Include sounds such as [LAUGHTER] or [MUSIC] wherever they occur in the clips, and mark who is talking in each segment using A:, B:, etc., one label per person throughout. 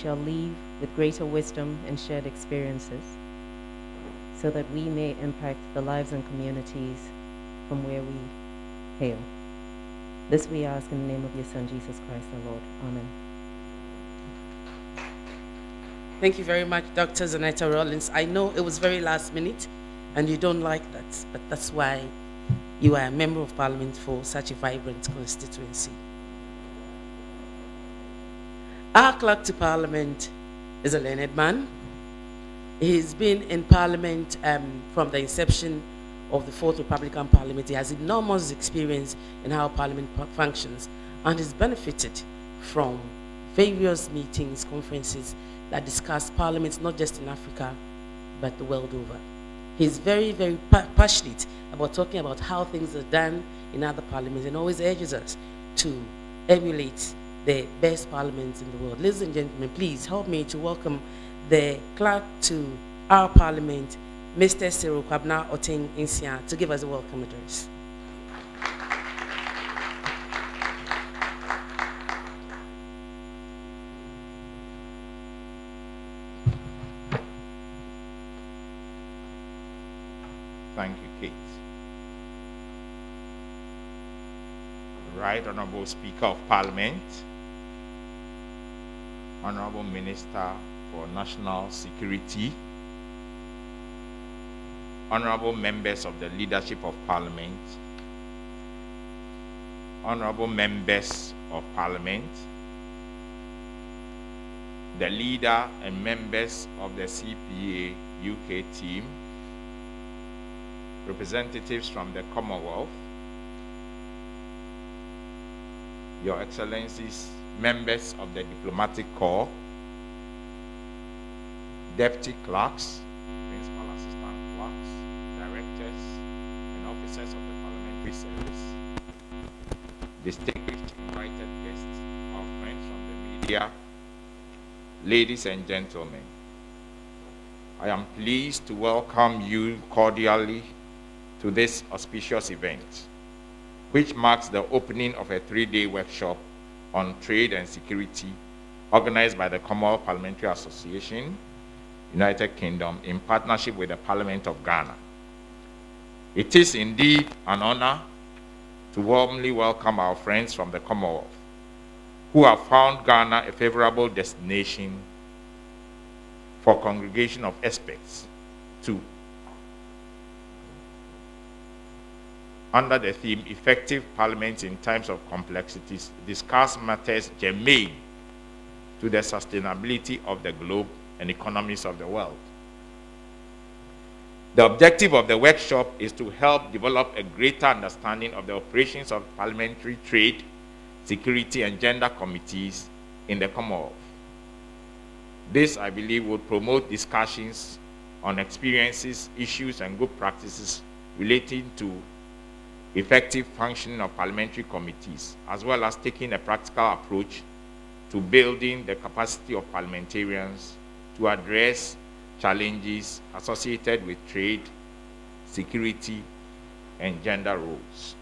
A: shall leave with greater wisdom and shared experiences so that we may impact the lives and communities from where we hail. This we ask in the name of your Son, Jesus Christ our Lord. Amen.
B: Thank you very much, Dr. Zanetor Rawlings. I know it was very last minute and you don't like that, but that's why you are a member of parliament for such a vibrant constituency. Our clerk to parliament is a learned man. He's been in parliament um, from the inception of the Fourth Republican Parliament. He has enormous experience in how parliament functions and has benefited from various meetings, conferences that discuss parliaments not just in Africa, but the world over. He's very, very pa passionate about talking about how things are done in other parliaments and always urges us to emulate the best parliaments in the world. Ladies and gentlemen, please help me to welcome the clerk to our parliament, Mr. Cyril Kwabena Oteng Nsiah, to give us a welcome address. Thank you, Kate.
C: Right Honorable Speaker of Parliament, Honorable Minister for National Security, Honorable members of the leadership of Parliament, Honorable members of Parliament, the leader and members of the CPA UK team, representatives from the Commonwealth, Your Excellencies, members of the Diplomatic Corps, deputy clerks, principal assistant clerks, directors, and officers of the parliamentary service, distinguished invited guests, our friends from the media, ladies and gentlemen, I am pleased to welcome you cordially to this auspicious event which marks the opening of a three-day workshop on trade and security organized by the Commonwealth Parliamentary Association, United Kingdom, in partnership with the Parliament of Ghana. It is indeed an honor to warmly welcome our friends from the Commonwealth who have found Ghana a favorable destination for congregation of experts to under the theme Effective Parliament in Times of Complexities, discuss matters germane to the sustainability of the globe and economies of the world. The objective of the workshop is to help develop a greater understanding of the operations of parliamentary trade, security, and gender committees in the Commonwealth. This, I believe, would promote discussions on experiences, issues, and good practices relating to effective functioning of parliamentary committees, as well as taking a practical approach to building the capacity of parliamentarians to address challenges associated with trade, security, and gender roles.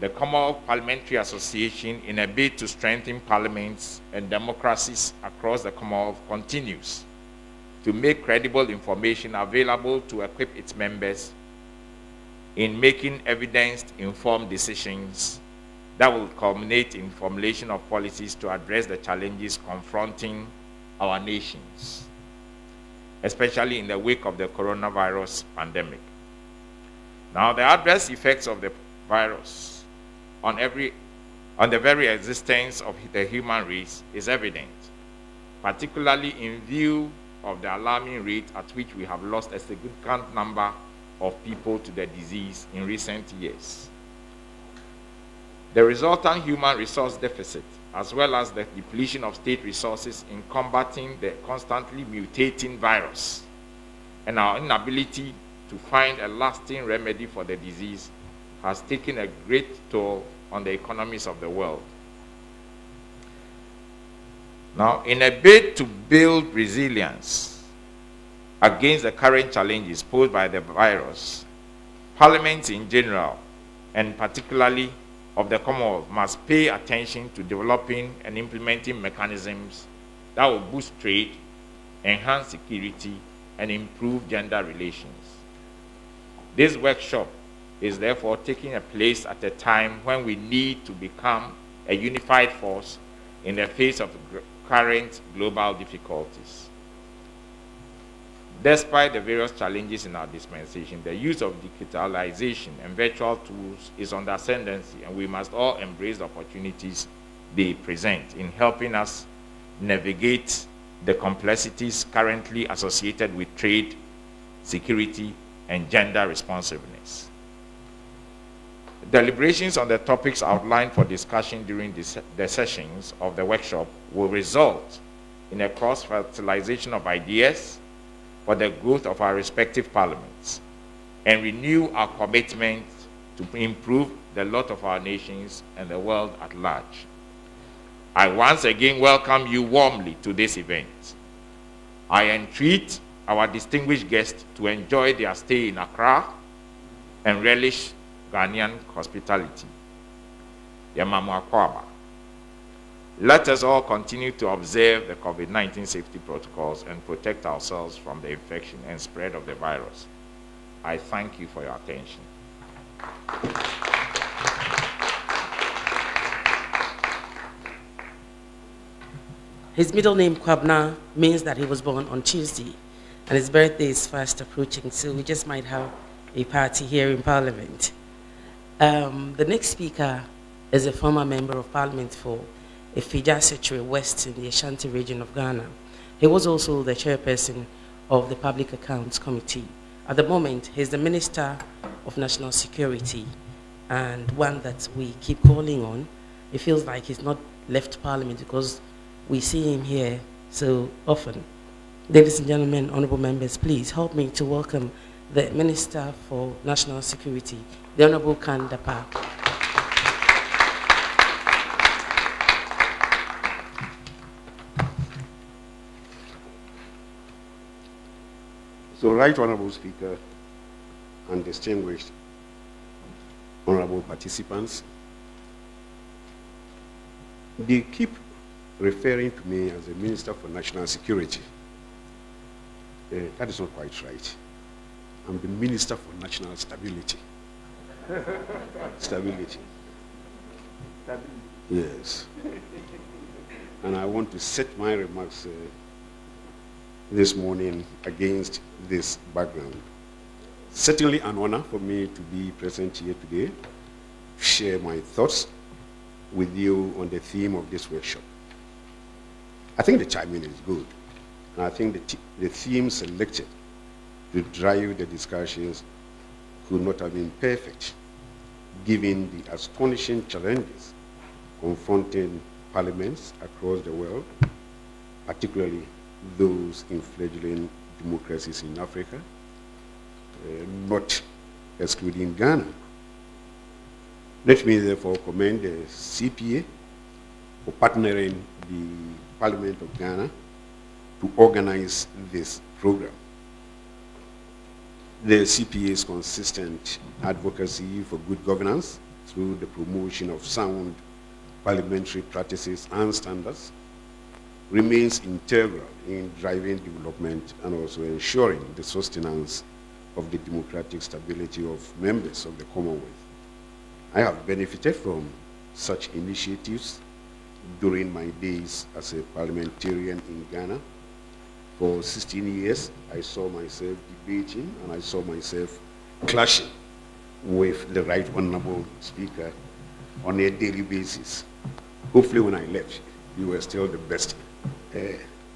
C: The Commonwealth Parliamentary Association, in a bid to strengthen parliaments and democracies across the Commonwealth, continues to make credible information available to equip its members in making evidence-informed decisions that will culminate in formulation of policies to address the challenges confronting our nations, especially in the wake of the coronavirus pandemic. Now, the adverse effects of the virus on every on the very existence of the human race is evident, particularly in view of the alarming rate at which we have lost a significant number of people to the disease in recent years. The resultant human resource deficit, as well as the depletion of state resources in combating the constantly mutating virus, and our inability to find a lasting remedy for the disease has taken a great toll on the economies of the world. Now, in a bid to build resilience, against the current challenges posed by the virus, Parliament in general, and particularly of the Commonwealth must pay attention to developing and implementing mechanisms that will boost trade, enhance security, and improve gender relations. This workshop is therefore taking a place at a time when we need to become a unified force in the face of current global difficulties. Despite the various challenges in our dispensation, the use of digitalization and virtual tools is on the ascendancy, and we must all embrace the opportunities they present in helping us navigate the complexities currently associated with trade, security, and gender responsiveness. Deliberations on the topics outlined for discussion during the sessions of the workshop will result in a cross-fertilization of ideas for the growth of our respective parliaments and renew our commitment to improve the lot of our nations and the world at large. I once again welcome you warmly to this event. I entreat our distinguished guests to enjoy their stay in Accra and relish Ghanaian hospitality. Yamamu Akwaaba. Let us all continue to observe the COVID 19 safety protocols and protect ourselves from the infection and spread of the virus. I thank you for your attention.
B: His middle name, Kwabena, means that he was born on Tuesday, and his birthday is fast approaching, so we just might have a party here in Parliament. Um, the next speaker is a former member of Parliament for Afigya Sekyere West in the Ashanti region of Ghana. He was also the chairperson of the Public Accounts Committee. At the moment, he's the Minister of National Security and one that we keep calling on. It feels like he's not left Parliament because we see him here so often. Ladies and gentlemen, honorable members, please help me to welcome the Minister for National Security, the Honorable Kan-Dapaah.
D: So, Right Honorable Speaker and distinguished honorable participants, they keep referring to me as the Minister for National Security. Uh, that is not quite right. I'm the Minister for National Stability. [LAUGHS] Stability. Yes. And I want to set my remarks uh, this morning against this background. Certainly an honor for me to be present here today, share my thoughts with you on the theme of this workshop. I think the timing is good. And I think the, the theme selected to drive the discussions could not have been perfect, given the astonishing challenges confronting parliaments across the world, particularly those in fledgling democracies in Africa, uh, not excluding Ghana. Let me therefore commend the CPA for partnering the Parliament of Ghana to organize this program. The CPA's consistent advocacy for good governance through the promotion of sound parliamentary practices and standards remains integral in driving development and also ensuring the sustenance of the democratic stability of members of the Commonwealth. I have benefited from such initiatives during my days as a parliamentarian in Ghana. For 16 years, I saw myself debating and I saw myself clashing with the right honorable speaker on a daily basis. Hopefully when I left, you were still the best uh,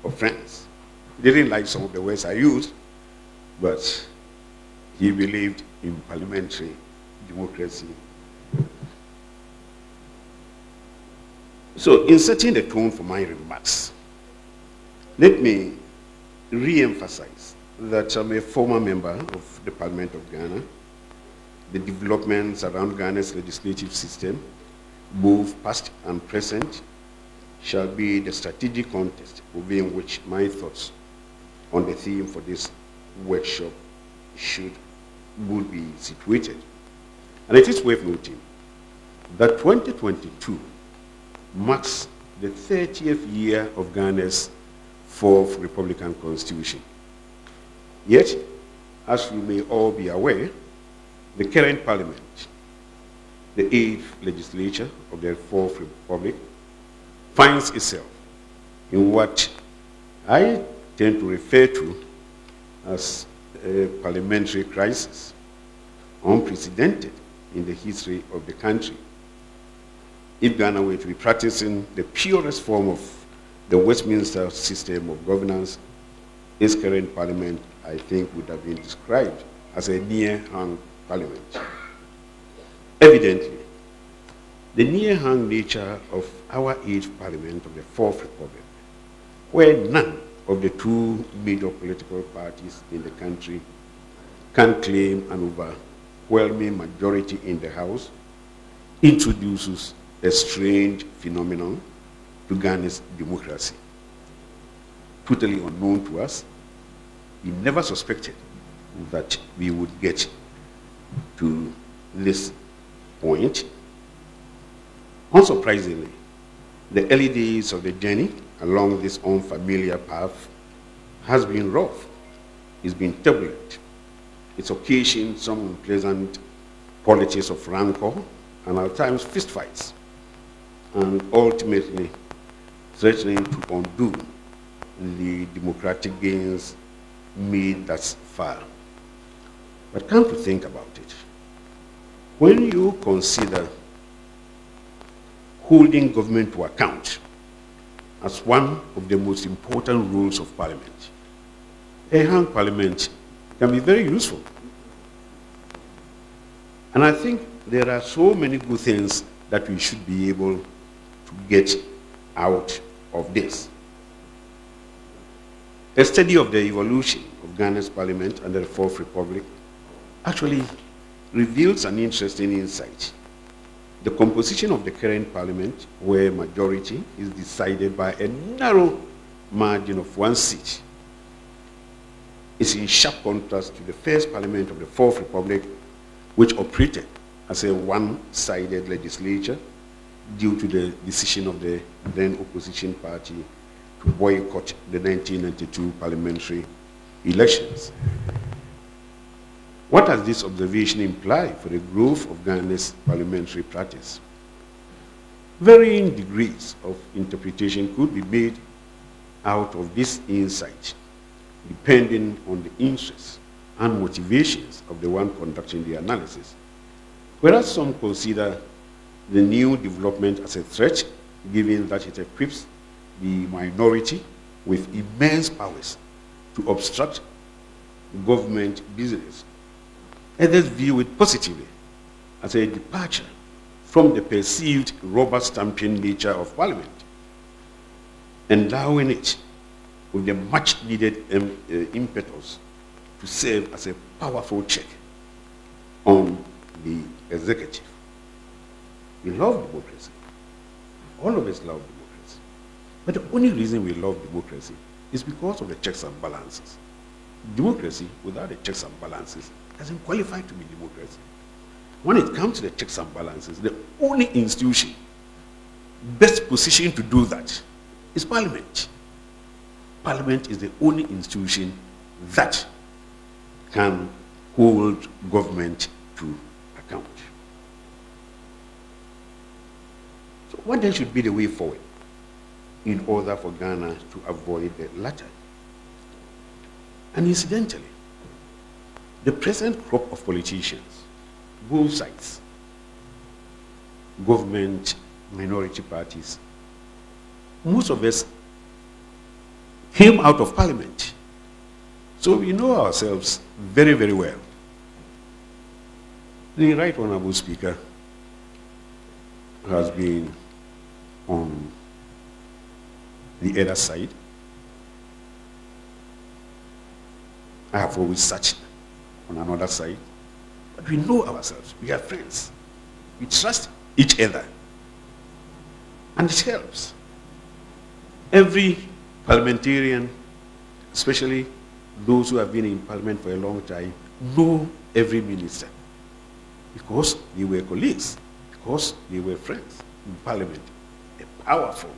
D: of friends. He didn't like some of the words I used, but he believed in parliamentary democracy. So, in setting the tone for my remarks, let me re-emphasize that I'm a former member of the Parliament of Ghana. The developments around Ghana's legislative system, both past and present, shall be the strategic context within which my thoughts on the theme for this workshop should would be situated. And it is worth noting that 2022 marks the 30th year of Ghana's fourth Republican Constitution. Yet, as you may all be aware, the current parliament, the eighth legislature of the fourth republic, finds itself in what I tend to refer to as a parliamentary crisis, unprecedented in the history of the country. If Ghana were to be practicing the purest form of the Westminster system of governance, its current parliament, I think, would have been described as a near-hung parliament. Evidently, the near-hung nature of our eighth parliament of the Fourth Republic, where none of the two major political parties in the country can claim an overwhelming majority in the House, introduces a strange phenomenon to Ghana's democracy. Totally unknown to us, we never suspected that we would get to this point. Unsurprisingly, the early days of the journey along this unfamiliar path has been rough. It's been turbulent. It's occasioned some unpleasant politics of rancor and at times fistfights, and ultimately threatening to undo the democratic gains made thus far. But come to think about it, when you consider holding government to account as one of the most important roles of parliament, a hung parliament can be very useful. And I think there are so many good things that we should be able to get out of this. A study of the evolution of Ghana's parliament under the Fourth Republic actually reveals an interesting insight. The composition of the current parliament, where majority is decided by a narrow margin of one seat, is in sharp contrast to the first parliament of the Fourth Republic, which operated as a one-sided legislature due to the decision of the then opposition party to boycott the 1992 parliamentary elections. What does this observation imply for the growth of Ghana's parliamentary practice? Varying degrees of interpretation could be made out of this insight, depending on the interests and motivations of the one conducting the analysis. Whereas some consider the new development as a threat, given that it equips the minority with immense powers to obstruct government business. Others view it positively as a departure from the perceived rubber stamping nature of parliament, endowing it with the much needed um, uh, impetus to serve as a powerful check on the executive. We love democracy. All of us love democracy. But the only reason we love democracy is because of the checks and balances. Democracy without the checks and balances doesn't qualify to be democracy. When it comes to the checks and balances, the only institution best positioned to do that is Parliament. Parliament is the only institution that can hold government to account. So what then should be the way forward in order for Ghana to avoid the latter? And incidentally, the present crop of politicians, both sides, government, minority parties, most of us came out of parliament. So we know ourselves very, very well. The Right Honorable Speaker has been on the other side. I have always sat on another side. But we know ourselves. We are friends. We trust each other. And it helps. Every parliamentarian, especially those who have been in parliament for a long time, know every minister because they were colleagues, because they were friends in parliament. A powerful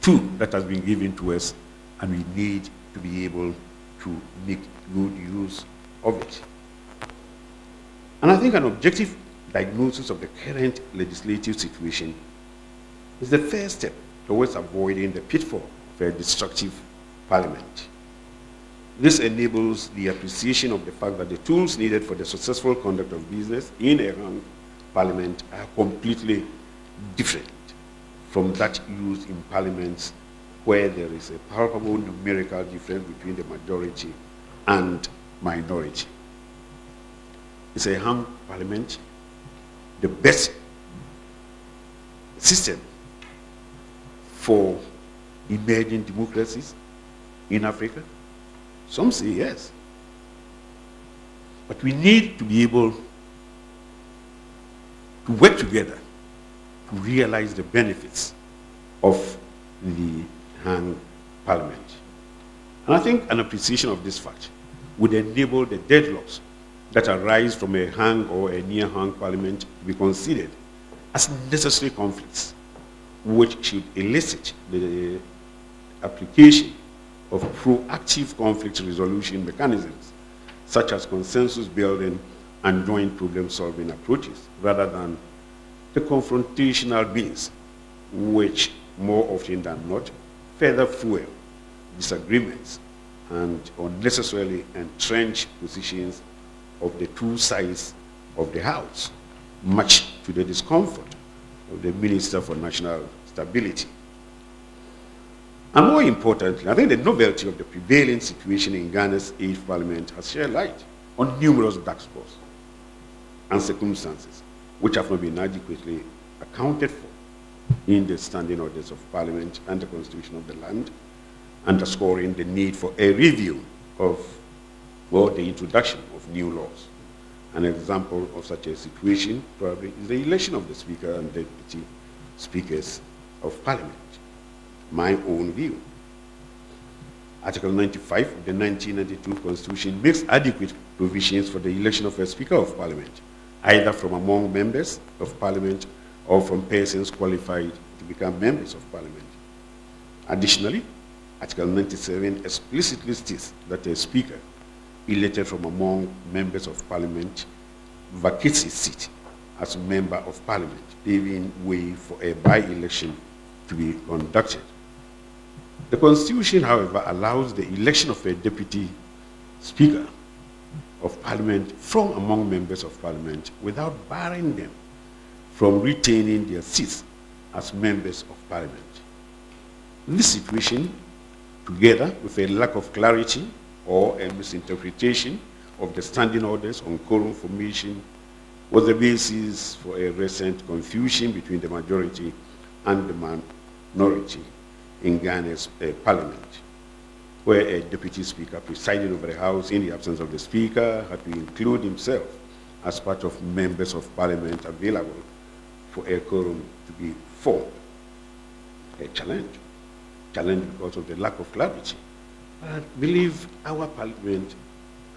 D: tool that has been given to us, and we need to be able to make good use of it. And I think an objective diagnosis of the current legislative situation is the first step towards avoiding the pitfall of a destructive parliament. This enables the appreciation of the fact that the tools needed for the successful conduct of business in a parliament are completely different from that used in parliaments where there is a palpable numerical difference between the majority and minority. It's a hung parliament, the best system for emerging democracies in Africa? Some say yes. But we need to be able to work together to realize the benefits of the hung parliament. And I think an appreciation of this fact would enable the deadlocks that arise from a hung or a near hung parliament be considered as necessary conflicts which should elicit the application of proactive conflict resolution mechanisms, such as consensus building and joint problem solving approaches, rather than the confrontational means, which more often than not further fuel disagreements and unnecessarily entrench positions of the two sides of the House, much to the discomfort of the Minister for National Stability. And more importantly, I think the novelty of the prevailing situation in Ghana's eighth parliament has shed light on numerous dark spots and circumstances which have not been adequately accounted for in the standing orders of parliament and the constitution of the land, underscoring the need for a review of, well, the introduction new laws. An example of such a situation probably is the election of the speaker and deputy speakers of parliament my own view. Article 95 of the 1992 Constitution makes adequate provisions for the election of a Speaker of Parliament, either from among members of Parliament or from persons qualified to become members of Parliament. Additionally, Article 97 explicitly states that a Speaker elected from among members of Parliament vacates his seat as a member of Parliament, paving way for a by-election to be conducted. The Constitution, however, allows the election of a deputy speaker of parliament from among members of parliament without barring them from retaining their seats as members of parliament. This situation, together with a lack of clarity or a misinterpretation of the standing orders on quorum formation, was the basis for a recent confusion between the majority and the minority in Ghana's uh, parliament, where a deputy speaker presiding over the House in the absence of the speaker had to include himself as part of members of parliament available for a quorum to be formed. A challenge. Challenge because of the lack of clarity. I believe our parliament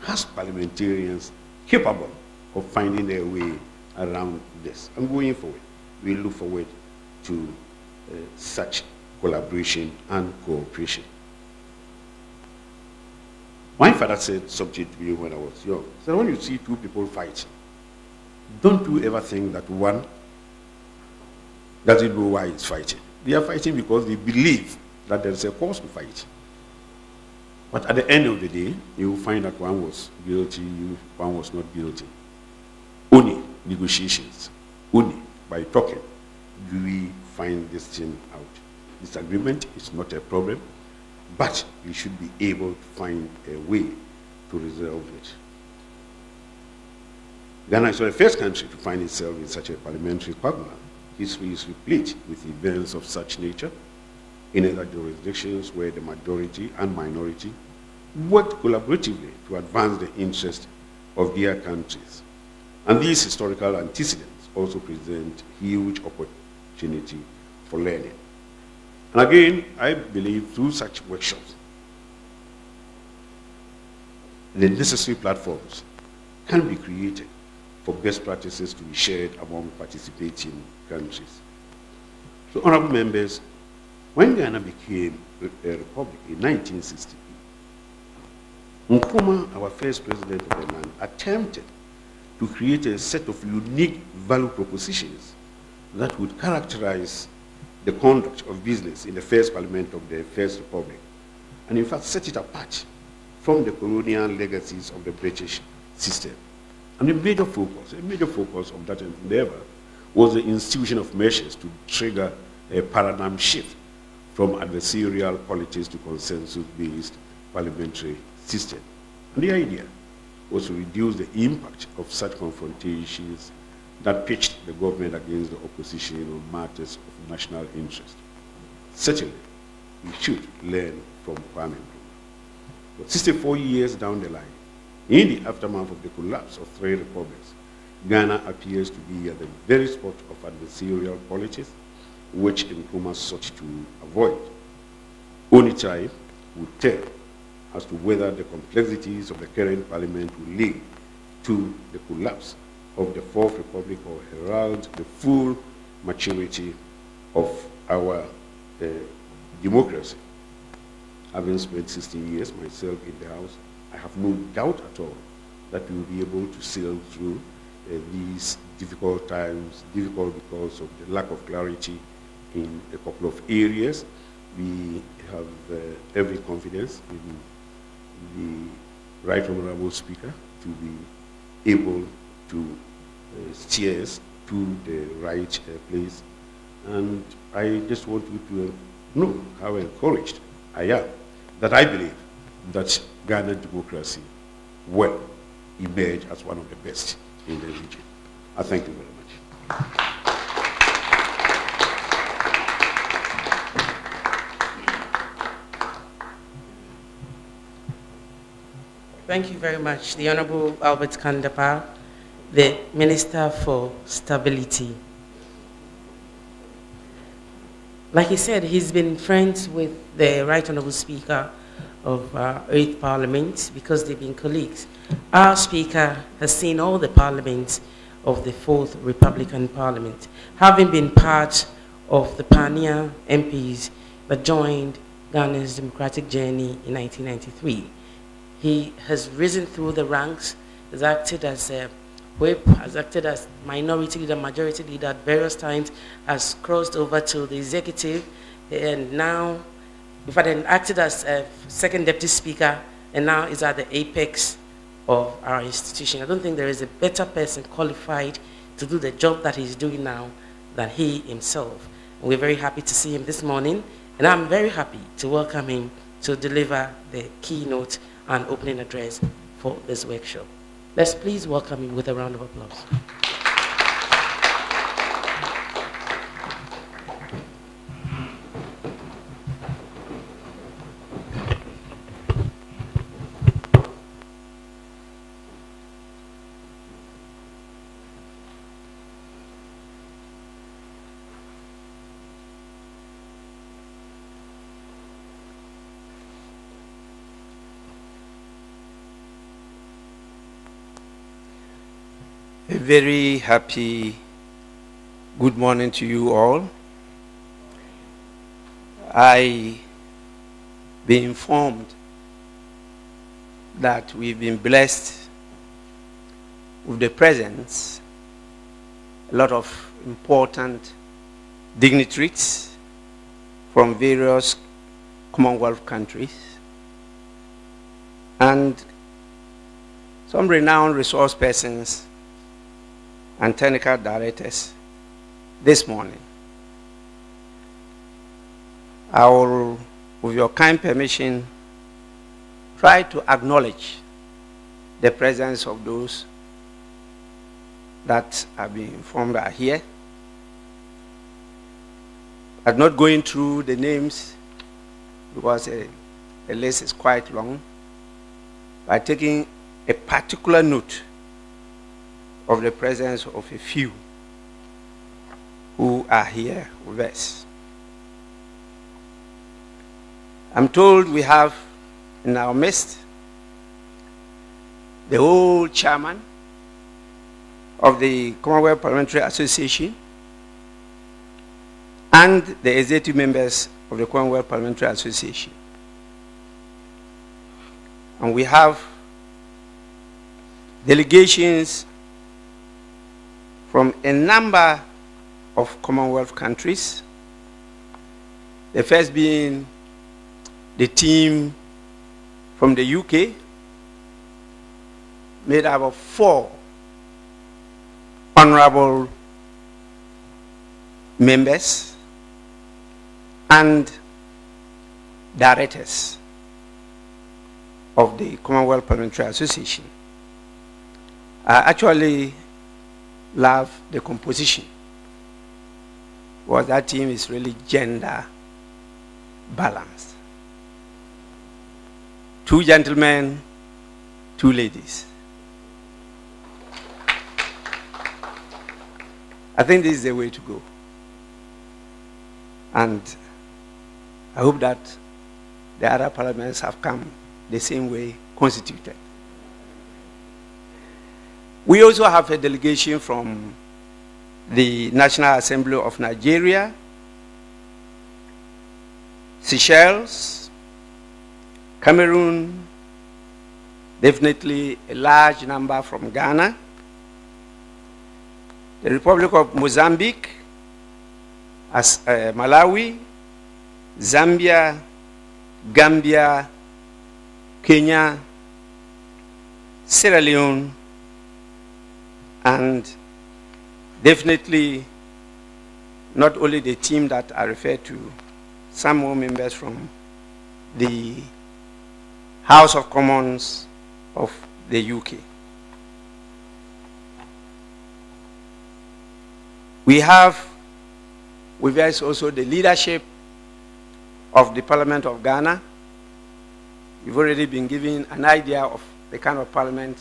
D: has parliamentarians capable of finding their way around this. I'm going forward, we look forward to uh, such collaboration, and cooperation. My father said something to me when I was young. He said, when you see two people fighting, don't you ever think that one doesn't know why he's fighting. They are fighting because they believe that there's a cause to fight. But at the end of the day, you will find that one was guilty, one was not guilty. Only negotiations, only by talking do we find this thing out. Disagreement is not a problem, but we should be able to find a way to resolve it. Ghana is the first country to find itself in such a parliamentary quagmire. History is replete with events of such nature in other jurisdictions where the majority and minority worked collaboratively to advance the interests of their countries. And these historical antecedents also present huge opportunity for learning. And again, I believe through such workshops, the necessary platforms can be created for best practices to be shared among participating countries. So, honorable members, when Ghana became a republic in 1960, Nkrumah, our first president of the land, attempted to create a set of unique value propositions that would characterize the conduct of business in the first parliament of the First Republic, and in fact set it apart from the colonial legacies of the British system. And a major focus, a major focus of that endeavor was the institution of measures to trigger a paradigm shift from adversarial politics to consensus-based parliamentary system. And the idea was to reduce the impact of such confrontations that pitched the government against the opposition on matters of national interest. Certainly, we should learn from Kwame Nkrumah. But 64 years down the line, in the aftermath of the collapse of three republics, Ghana appears to be at the very spot of adversarial politics, which Nkrumah sought to avoid. Only time would tell as to whether the complexities of the current parliament will lead to the collapse of the Fourth Republic or herald the full maturity of our uh, democracy. Having spent 16 years myself in the House, I have no doubt at all that we will be able to sail through uh, these difficult times, difficult because of the lack of clarity in a couple of areas. We have uh, every confidence in the Right Honorable Speaker to be able to uh, steer us to the right uh, place. And I just want you to know how encouraged I am that I believe that Ghana democracy will emerge as one of the best in the region. I thank you very much.
B: Thank you very much. The Honorable Albert Kan-Dapaah, the Minister for Stability. Like he said, he's been friends with the Right Honorable Speaker of uh, 8th Parliament because they've been colleagues. Our Speaker has seen all the parliaments of the 4th Republican Parliament, having been part of the pioneer MPs that joined Ghana's democratic journey in 1993. He has risen through the ranks, has acted as a whip, has acted as minority leader, majority leader at various times, has crossed over to the executive, and now, in acted as a second deputy speaker, and now is at the apex of our institution. I don't think there is a better person qualified to do the job that he's doing now than he himself. And we're very happy to see him this morning, and I'm very happy to welcome him to deliver the keynote and opening address for this workshop. Let's please welcome him with a round of applause.
E: Very happy good morning to you all. I be informed that we've been blessed with the presence a lot of important dignitaries from various Commonwealth countries and some renowned resource persons and technical directors this morning. I will, with your kind permission, try to acknowledge the presence of those that have been informed are here. I'm not going through the names because uh, the list is quite long, by taking a particular note of the presence of a few who are here with us. I'm told we have in our midst the old chairman of the Commonwealth Parliamentary Association and the executive members of the Commonwealth Parliamentary Association. And we have delegations from a number of Commonwealth countries. The first being the team from the UK, made up of four honorable members and directors of the Commonwealth Parliamentary Association. I actually love the composition because that team is really gender balanced. Two gentlemen, two ladies. I think this is the way to go. And I hope that the other parliaments have come the same way constituted. We also have a delegation from the National Assembly of Nigeria, Seychelles, Cameroon, definitely a large number from Ghana, the Republic of Mozambique, as, uh, Malawi, Zambia, Gambia, Kenya, Sierra Leone, and definitely not only the team that I refer to, some more members from the House of Commons of the UK. We have with us also the leadership of the Parliament of Ghana. You've already been given an idea of the kind of parliament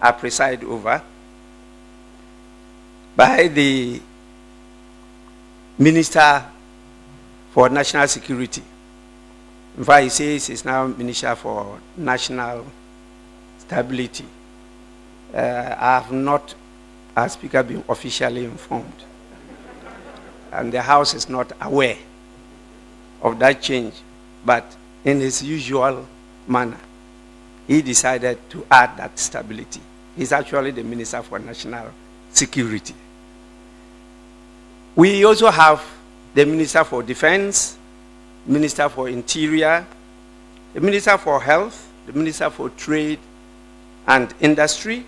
E: I preside over by the Minister for National Security. In fact, he says he's now Minister for National Stability. Uh, I have not, as Speaker, been officially informed. And the House is not aware of that change. But in his usual manner, he decided to add that stability. He's actually the Minister for National Security. We also have the Minister for Defense, Minister for Interior, the Minister for Health, the Minister for Trade and Industry,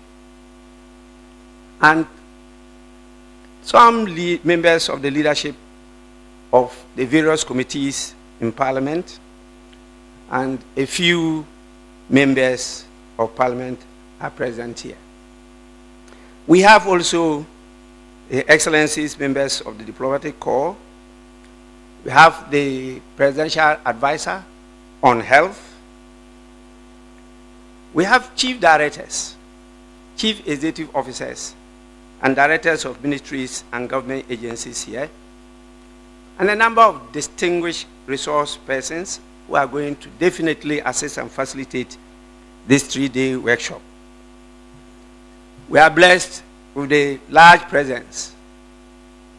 E: and some members of the leadership of the various committees in Parliament, and a few members of Parliament are present here. We have also Excellencies, members of the Diplomatic Corps. We have the Presidential Advisor on Health. We have Chief Directors, Chief Executive Officers, and Directors of Ministries and Government Agencies here, and a number of distinguished resource persons who are going to definitely assist and facilitate this three-day workshop. We are blessed with the large presence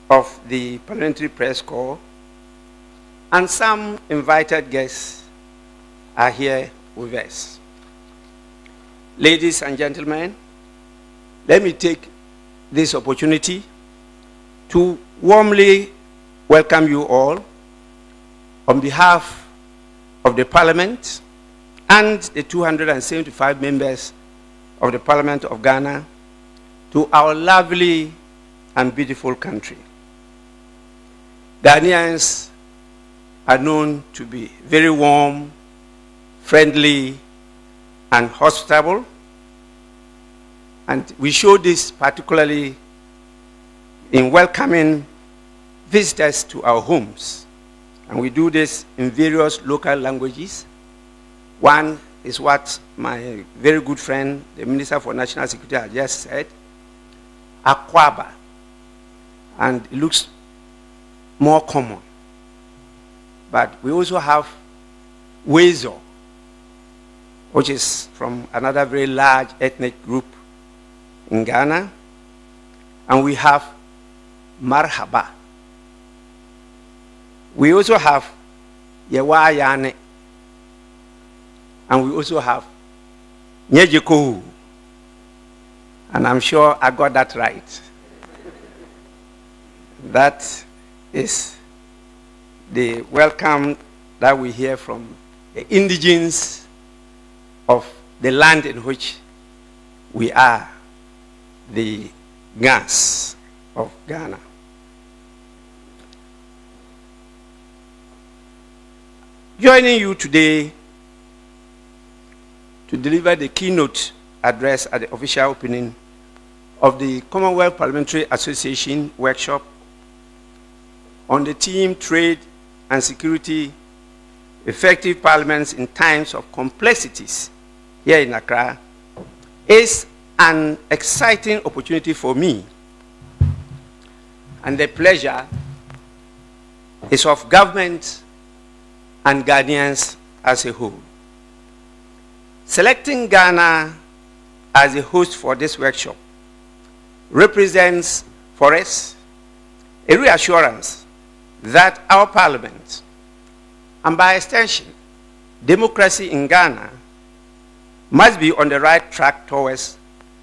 E: of the Parliamentary Press Corps, and some invited guests are here with us. Ladies and gentlemen, let me take this opportunity to warmly welcome you all on behalf of the Parliament and the 275 members of the Parliament of Ghana to our lovely and beautiful country. Ghanaians are known to be very warm, friendly, and hospitable. And we show this particularly in welcoming visitors to our homes. And we do this in various local languages. One is what my very good friend, the Minister for National Security, has just said. Akwaaba. And it looks more common. But we also have Wezo, which is from another very large ethnic group in Ghana. and we have Marhaba. We also have Yawayane, and we also have Nyejiko. And I'm sure I got that right. That is the welcome that we hear from the indigents of the land in which we are, the Gans of Ghana. Joining you today to deliver the keynote address at the official opening of the Commonwealth Parliamentary Association workshop on the theme Trade and Security Effective Parliaments in Times of Complexities here in Accra is an exciting opportunity for me. And the pleasure is of government and guardians as a whole. Selecting Ghana as a host for this workshop represents for us a reassurance that our parliament, and by extension, democracy in Ghana, must be on the right track towards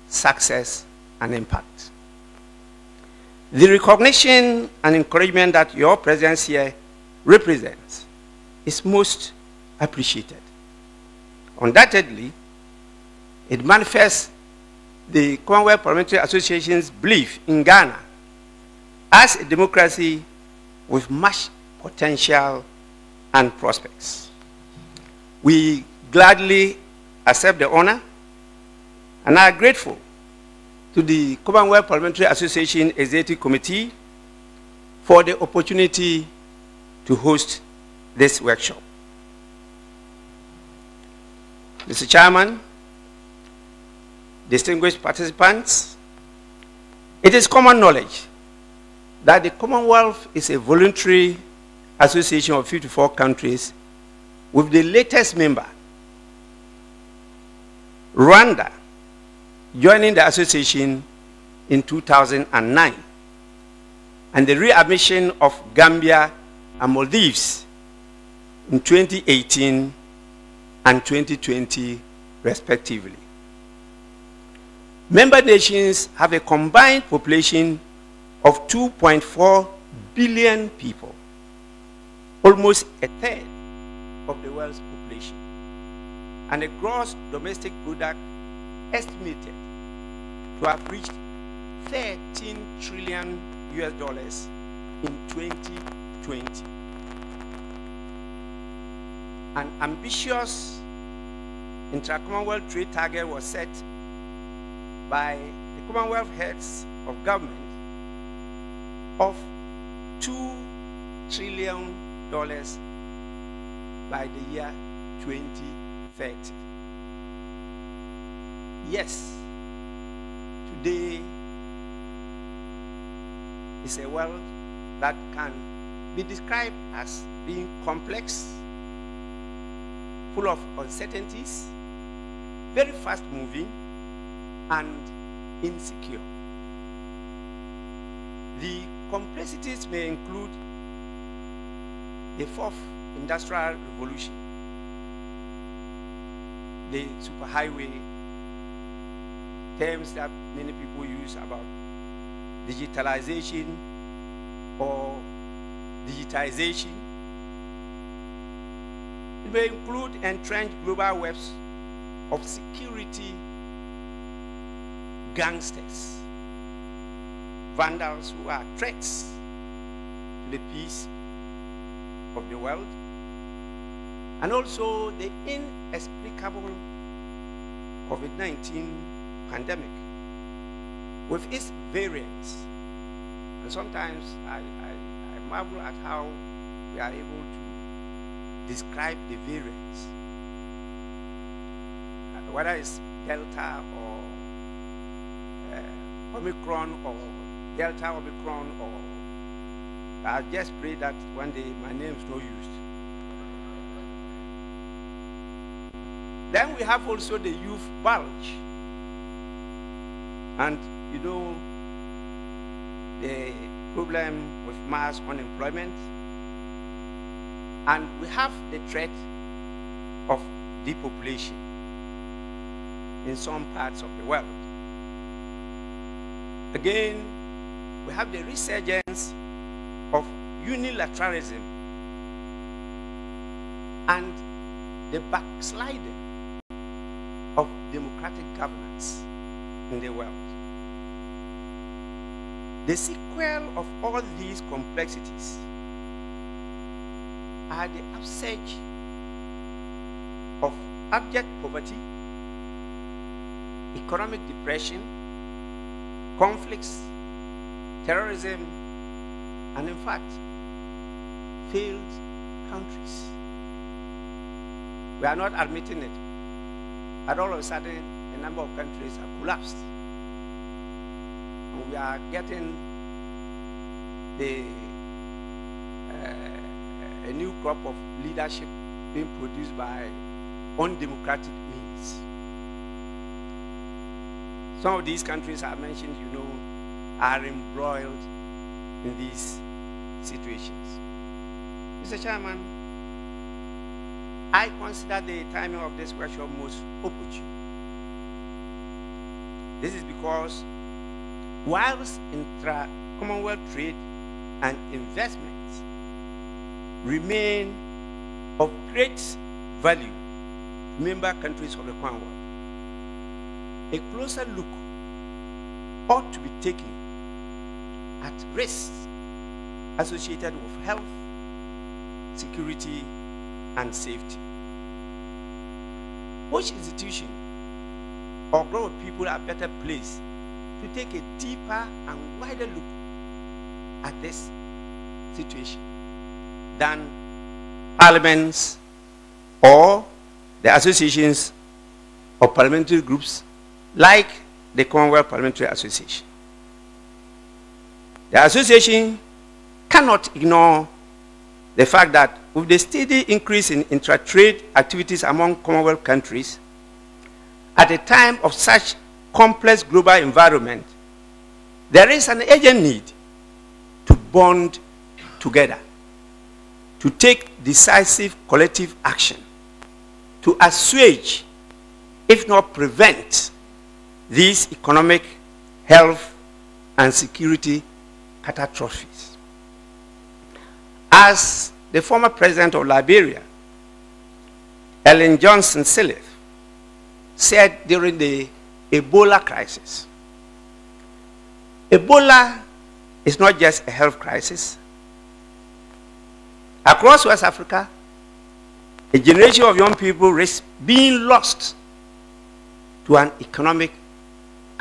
E: success and impact. The recognition and encouragement that your presence here represents is most appreciated. Undoubtedly, it manifests the Commonwealth Parliamentary Association's belief in Ghana as a democracy with much potential and prospects. We gladly accept the honor and are grateful to the Commonwealth Parliamentary Association Executive Committee for the opportunity to host this workshop. Mr. Chairman, distinguished participants, it is common knowledge that the Commonwealth is a voluntary association of 54 countries with the latest member, Rwanda, joining the association in 2009, and the readmission of Gambia and Maldives in 2018 and 2020, respectively. Member nations have a combined population of 2.4 billion people, almost a third of the world's population, and a gross domestic product estimated to have reached 13 trillion US dollars in 2020. An ambitious intra-Commonwealth trade target was set by the Commonwealth heads of government of $2 trillion by the year 2030. Yes, today is a world that can be described as being complex, full of uncertainties, very fast moving, and insecure. The complexities may include the fourth industrial revolution, the superhighway, terms that many people use about digitalization or digitization. It may include entrenched global webs of security gangsters, vandals who are threats to the peace of the world, and also the inexplicable COVID 19 pandemic with its variants. And sometimes I, I, I marvel at how we are able to describe the variants, whether it's Delta or Omicron or Delta Omicron or I just pray that one day my name is not used. Then we have also the youth bulge. And you know, the problem with mass unemployment, and we have the threat of depopulation in some parts of the world. Again, we have the resurgence of unilateralism and the backsliding of democratic governance in the world. The sequel of all these complexities are the upsurge of abject poverty, economic depression, conflicts, terrorism, and in fact, failed countries. We are not admitting it, but all of a sudden, a number of countries have collapsed. And we are getting the uh, a new crop of leadership being produced by undemocratic means. Some of these countries I mentioned, you know, are embroiled in these situations. Mr. Chairman, I consider the timing of this workshop most opportune. This is because whilst intra-Commonwealth trade and investments remain of great value member countries of the Commonwealth, a closer look ought to be taken at risks associated with health, security, and safety. Which institution or group of people are better placed to take a deeper and wider look at this situation than parliaments or the associations of parliamentary groups like the Commonwealth Parliamentary Association. The association cannot ignore the fact that with the steady increase in intra-trade activities among Commonwealth countries, at a time of such complex global environment, there is an urgent need to bond together, to take decisive collective action, to assuage, if not prevent, these economic, health, and security catastrophes. As the former president of Liberia, Ellen Johnson Sirleaf, said during the Ebola crisis, Ebola is not just a health crisis. Across West Africa, a generation of young people risk being lost to an economic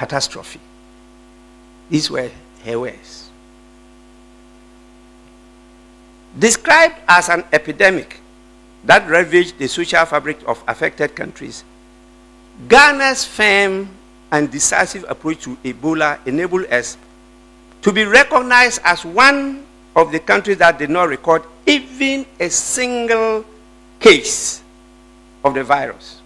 E: catastrophe. These were her words. Described as an epidemic that ravaged the social fabric of affected countries, Ghana's firm and decisive approach to Ebola enabled us to be recognized as one of the countries that did not record even a single case of the virus,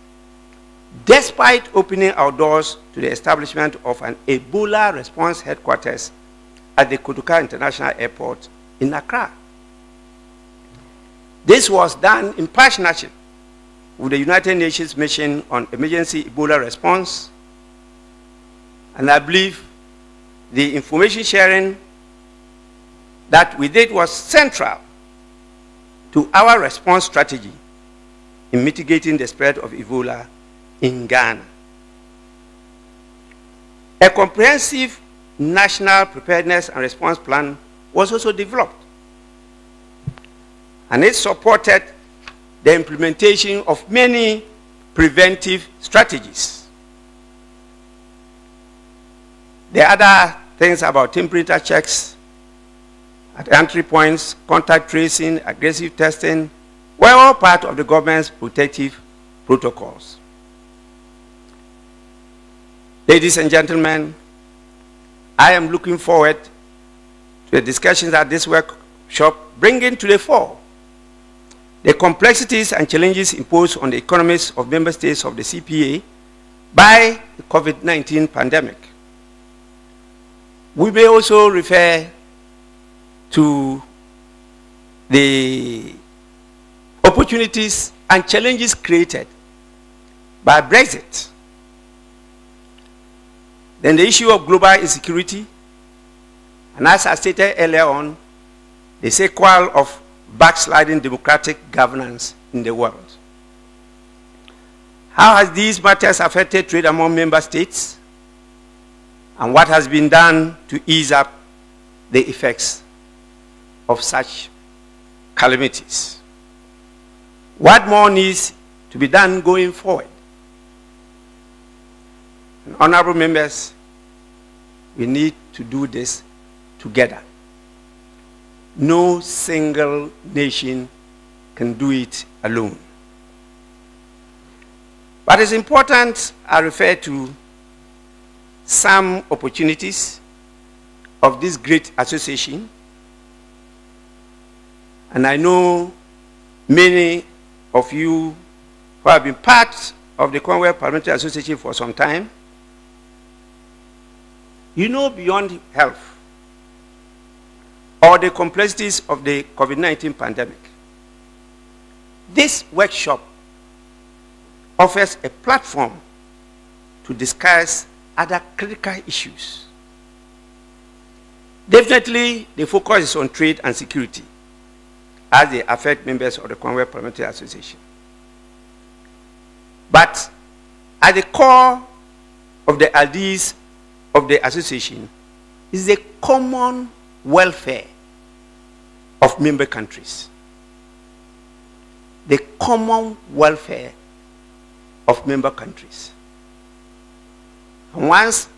E: despite opening our doors to the establishment of an Ebola response headquarters at the Kotoka International Airport in Accra. This was done in partnership with the United Nations Mission on Emergency Ebola Response. And I believe the information sharing that we did was central to our response strategy in mitigating the spread of Ebola in Ghana. A comprehensive national preparedness and response plan was also developed and it supported the implementation of many preventive strategies. The other things about temperature checks at entry points, contact tracing, aggressive testing, were all part of the government's protective protocols. Ladies and gentlemen, I am looking forward to the discussions at this workshop bringing to the fore the complexities and challenges imposed on the economies of member states of the CPA by the COVID-19 pandemic. We may also refer to the opportunities and challenges created by Brexit. Then the issue of global insecurity, and as I stated earlier on, the sequel of backsliding democratic governance in the world. How has these matters affected trade among member states? And what has been done to ease up the effects of such calamities? What more needs to be done going forward? And honorable members, we need to do this together. No single nation can do it alone. But it's important I refer to some opportunities of this great association. And I know many of you who have been part of the Commonwealth Parliamentary Association for some time, you know beyond health or the complexities of the COVID-19 pandemic. This workshop offers a platform to discuss other critical issues. Definitely, the focus is on trade and security as they affect members of the Commonwealth Parliamentary Association. But at the core of the ideas of the association is the common welfare of member countries. The common welfare of member countries. And once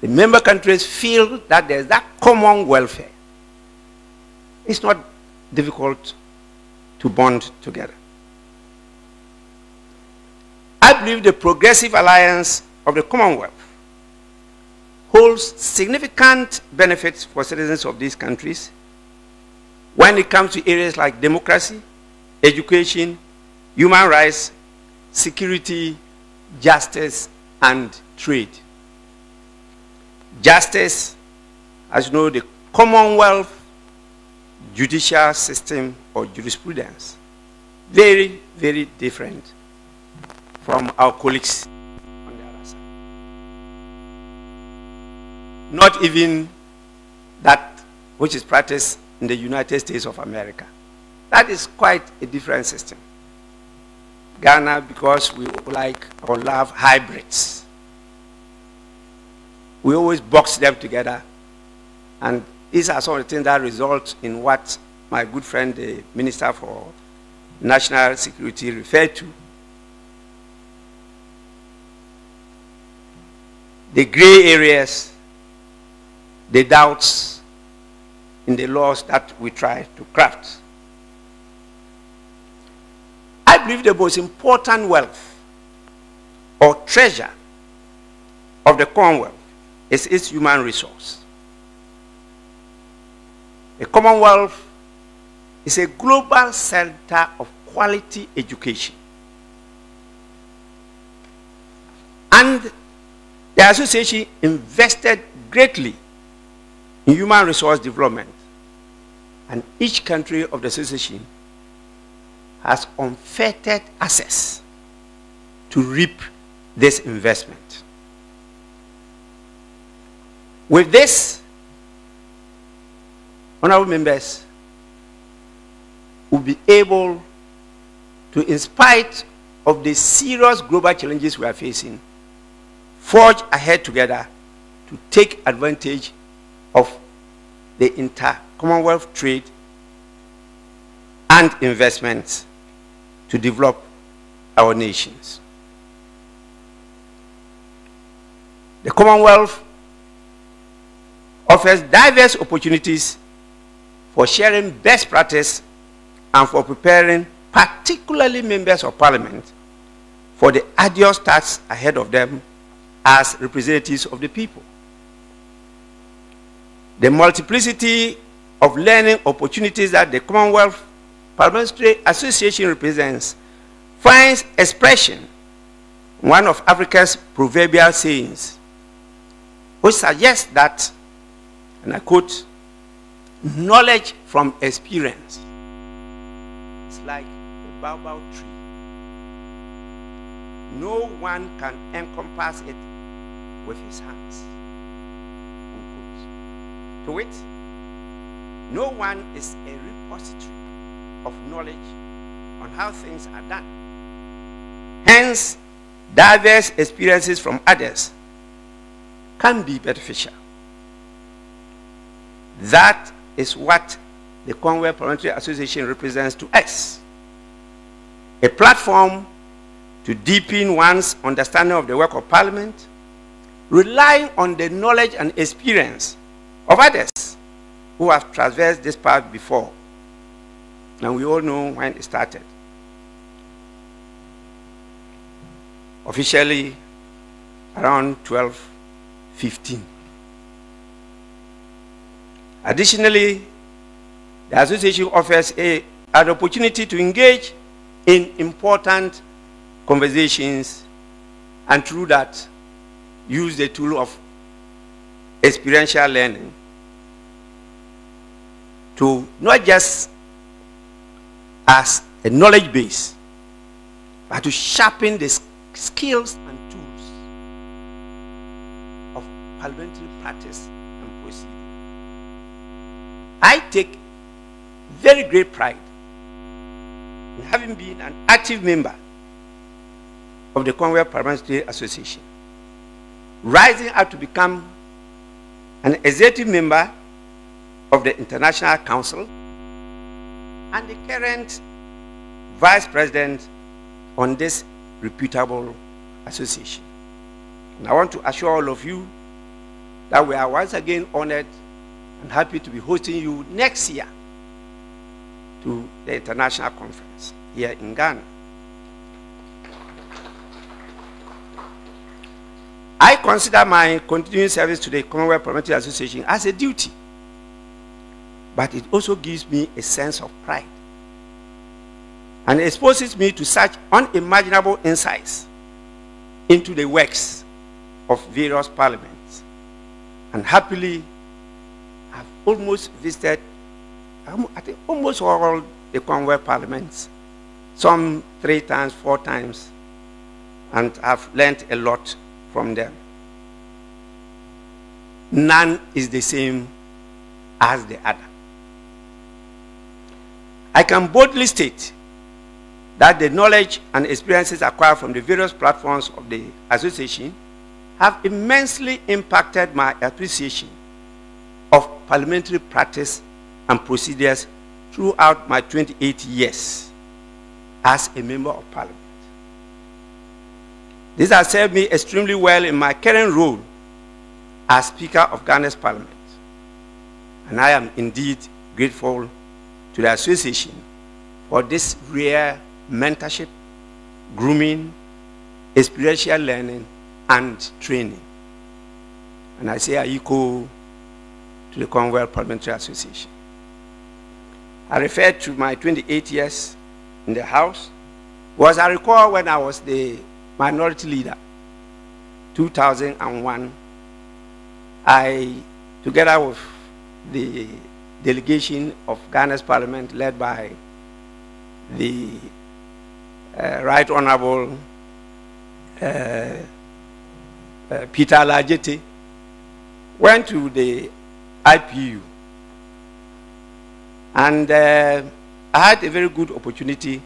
E: the member countries feel that there's that common welfare, it's not difficult to bond together. I believe the progressive alliance of the Commonwealth holds significant benefits for citizens of these countries when it comes to areas like democracy, education, human rights, security, justice, and trade. Justice, as you know, the Commonwealth judicial system or jurisprudence, very, very different from our colleagues on the other side. Not even that which is practiced in the United States of America. That is quite a different system. Ghana, because we like or love hybrids, we always box them together. And these are some of the things that result in what my good friend, the Minister for National Security, referred to. The gray areas, the doubts in the laws that we try to craft. I believe the most important wealth or treasure of the Commonwealth is its human resource. The Commonwealth is a global center of quality education. And the association invested greatly in human resource development. And each country of the association has unfettered access to reap this investment. With this, honorable members will be able to, in spite of the serious global challenges we are facing, forge ahead together to take advantage of the inter-Commonwealth trade and investments to develop our nations. The Commonwealth offers diverse opportunities for sharing best practice and for preparing particularly members of parliament for the arduous tasks ahead of them as representatives of the people. The multiplicity of learning opportunities that the Commonwealth Parliamentary Association represents finds expression in one of Africa's proverbial sayings which suggests that, and I quote, knowledge from experience is like a baobab tree. No one can encompass it with his hands. Wit, no one is a repository of knowledge on how things are done. Hence, diverse experiences from others can be beneficial. That is what the Commonwealth Parliamentary Association represents to us. A platform to deepen one's understanding of the work of Parliament, relying on the knowledge and experience of others who have traversed this path before. And we all know when it started. Officially, around 1215. Additionally, the association offers a, an opportunity to engage in important conversations and through that use the tool of experiential learning to not just as a knowledge base, but to sharpen the skills and tools of parliamentary practice and procedure. I take very great pride in having been an active member of the Commonwealth Parliamentary Association, rising up to become an executive member of the International Council and the current vice president on this reputable association. And I want to assure all of you that we are once again honored and happy to be hosting you next year to the international conference here in Ghana. I consider my continuing service to the Commonwealth Parliamentary Association as a duty, but it also gives me a sense of pride and exposes me to such unimaginable insights into the works of various parliaments. And happily, I've almost visited, um, I think, almost all the Commonwealth parliaments, some three times, four times, and I've learned a lot from them. None is the same as the other. I can boldly state that the knowledge and experiences acquired from the various platforms of the association have immensely impacted my appreciation of parliamentary practice and procedures throughout my 28 years as a member of parliament. This has served me extremely well in my current role as Speaker of Ghana's Parliament. And I am indeed grateful to the association for this rare mentorship, grooming, experiential learning, and training. And I say Ayekoo to the Commonwealth Parliamentary Association. I refer to my 28 years in the House, was I recall when I was the minority leader, 2001, I, together with the delegation of Ghana's parliament led by the uh, Right Honorable uh, uh, Peter Ala Adjetey, went to the IPU. And uh, I had a very good opportunity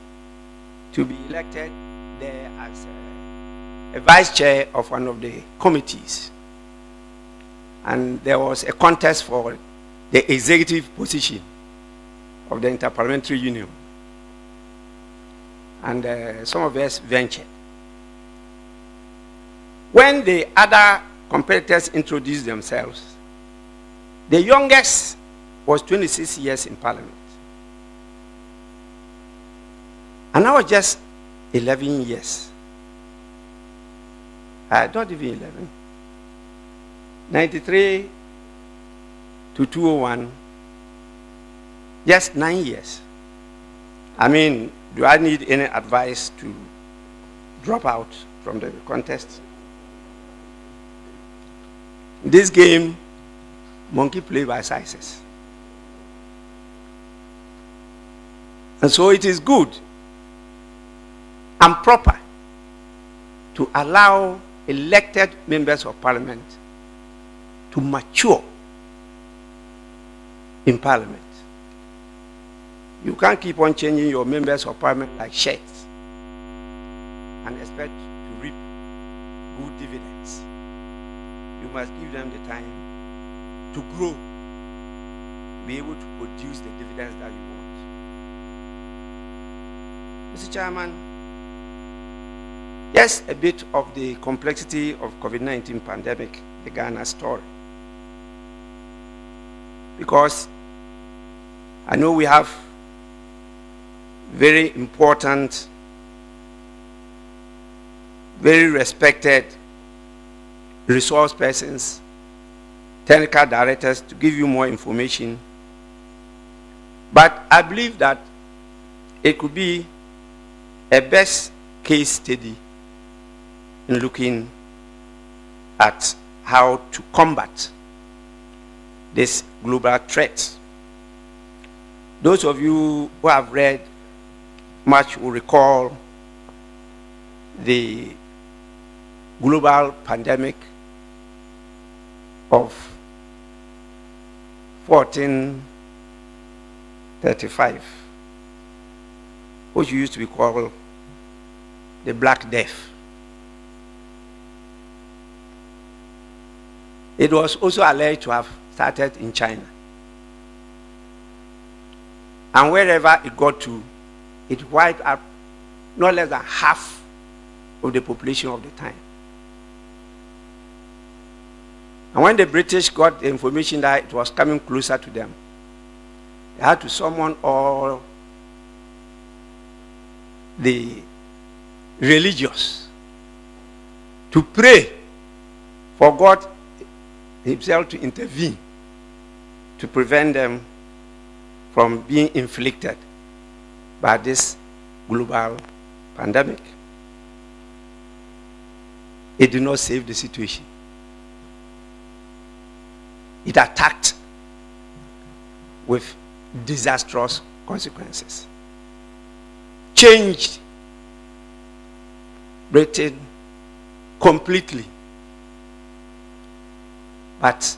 E: to be elected there as a, vice chair of one of the committees. And there was a contest for the executive position of the Interparliamentary Union. And uh, some of us ventured. When the other competitors introduced themselves, the youngest was 26 years in Parliament. And I was just 11 years. Uh, not even 11. 93 to 201, just nine years. I mean, do I need any advice to drop out from the contest? This game, monkey play by sizes. And so it is good and proper to allow elected members of parliament to mature in parliament. You can't keep on changing your members of parliament like shirts and expect to reap good dividends. You must give them the time to grow, be able to produce the dividends that you want. Mr. Chairman, yes, a bit of the complexity of COVID-19 pandemic, the Ghana story. Because I know we have very important, very respected resource persons, technical directors to give you more information. But I believe that it could be a best case study in looking at how to combat this global threat. Those of you who have read much will recall the global pandemic of 1435, which used to be called the Black Death. It was also alleged to have started in China. And wherever it got to, it wiped out not less than half of the population of the time. And when the British got the information that it was coming closer to them, they had to summon all the religious to pray for God Himself to intervene to prevent them from being inflicted by this global pandemic. It did not save the situation. It attacked with disastrous consequences. Changed Britain completely. But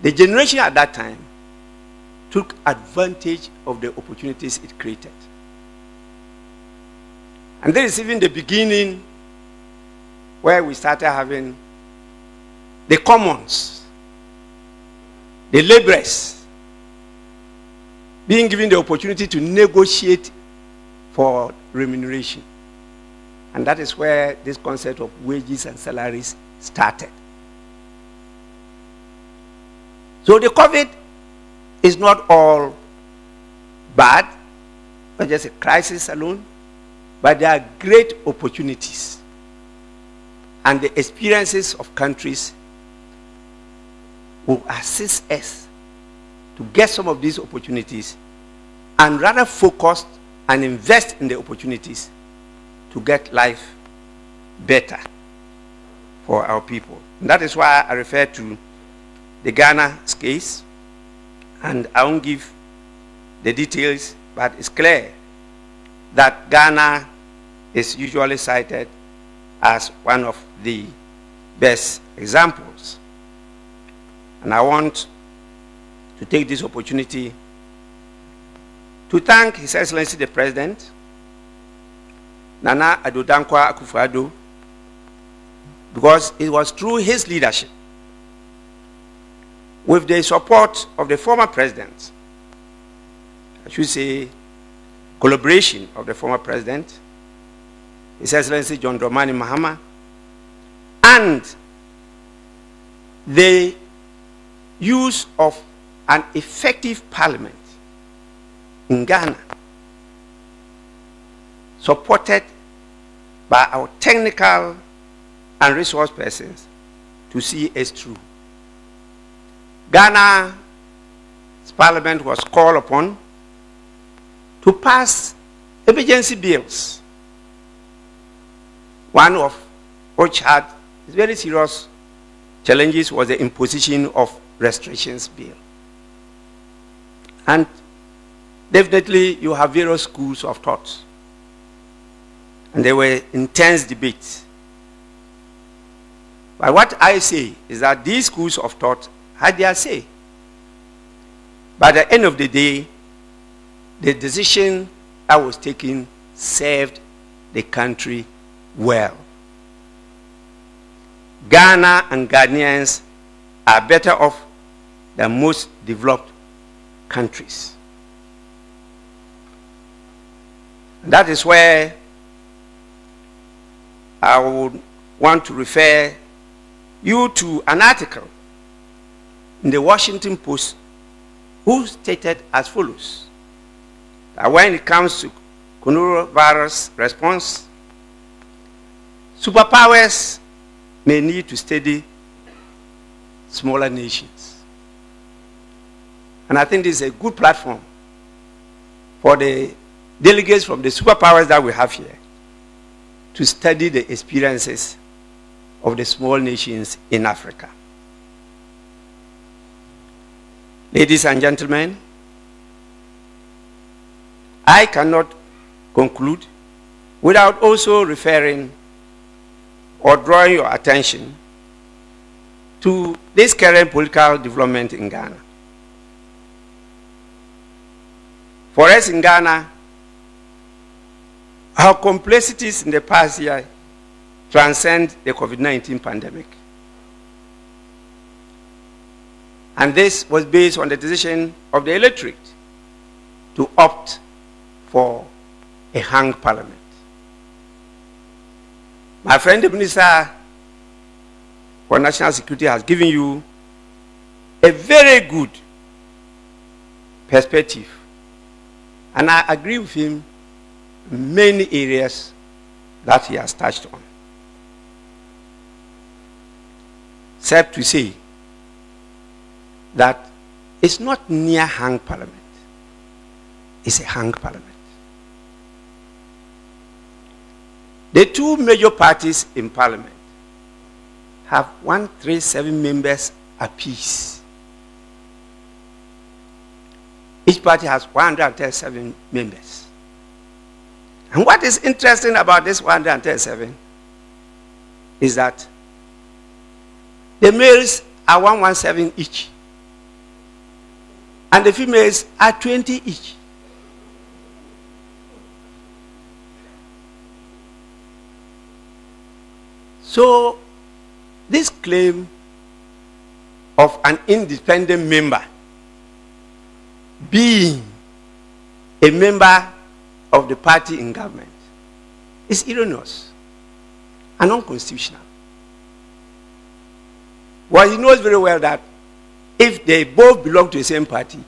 E: the generation at that time took advantage of the opportunities it created. And there is even the beginning where we started having the commons, the laborers, being given the opportunity to negotiate for remuneration. And that is where this concept of wages and salaries started. So the COVID is not all bad, not just a crisis alone, but there are great opportunities. And the experiences of countries will assist us to get some of these opportunities and rather focus and invest in the opportunities to get life better for our people. And that is why I refer to the Ghana case, and I won't give the details, but it's clear that Ghana is usually cited as one of the best examples. And I want to take this opportunity to thank His Excellency the President, Nana Addo Dankwa Akufo-Addo, because it was through his leadership, with the support of the former president, I should say collaboration of the former president, His Excellency John Dramani Mahama, and the use of an effective parliament in Ghana, supported by our technical and resource persons to see us through. Ghana's parliament was called upon to pass emergency bills, one of which had very serious challenges was the imposition of restrictions bill. And definitely you have various schools of thought. And there were intense debates. But what I say is that these schools of thought had their say. By the end of the day, the decision I was taking served the country well. Ghana and Ghanaians are better off than most developed countries. That is where I would want to refer you to an article in the Washington Post who stated as follows that when it comes to coronavirus response, superpowers may need to study smaller nations. And I think this is a good platform for the delegates from the superpowers that we have here to study the experiences of the small nations in Africa. Ladies and gentlemen, I cannot conclude without also referring or drawing your attention to this current political development in Ghana. For us in Ghana, our complexities in the past year transcend the COVID-19 pandemic. And this was based on the decision of the electorate to opt for a hung parliament. My friend, the Minister for National Security, has given you a very good perspective. And I agree with him in many areas that he has touched on. Except to say that it's not near hung parliament. It's a hung parliament. The two major parties in parliament have 137 members apiece. Each party has 137 members. And what is interesting about this 137 is that the males are 117 each, and the females are 20 each. So, this claim of an independent member being a member of the party in government is erroneous and unconstitutional. Well, he knows very well that if they both belong to the same party,